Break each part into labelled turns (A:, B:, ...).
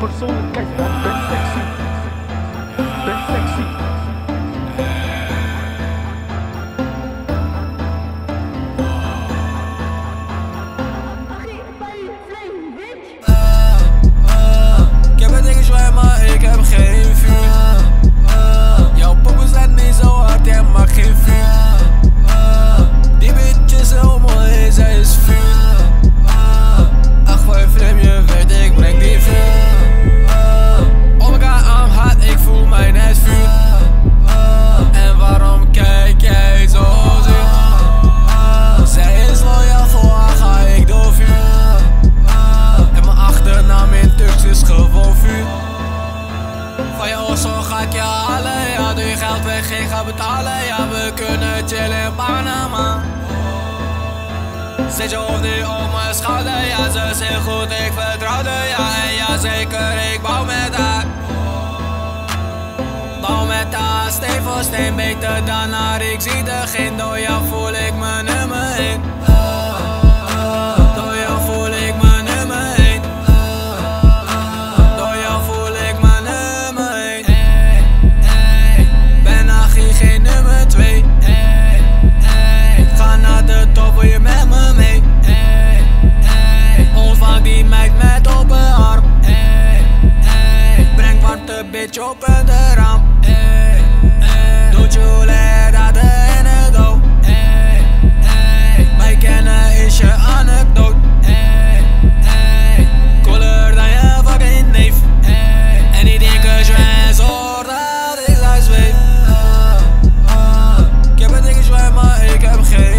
A: por su
B: is gewoon vuur. Van je zo ga ik je halen, ja, nu geld weg, geen ga betalen. Ja, we kunnen chillen in Panama. Zit je op mijn schouder, ja, ze is heel goed, ik vertrouwde. Ja, en ja, zeker, ik bouw met haar. Bouw met haar, steen voor steen, beter dan haar. Ik zie de geen door ja, voel ik me nummer in. Bitch open de raam Doet je lekker in het oog Mij kennen is je anekdote Cooler dan je fucking neef En die denken je zorg dat ik daar zweef Ik heb een dingetje maar ik heb geen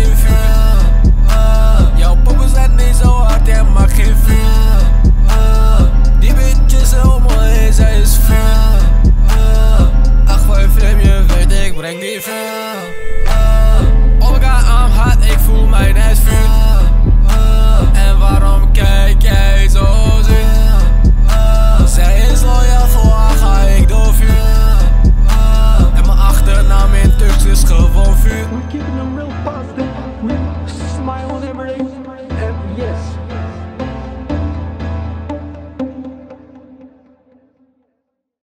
A: We're giving them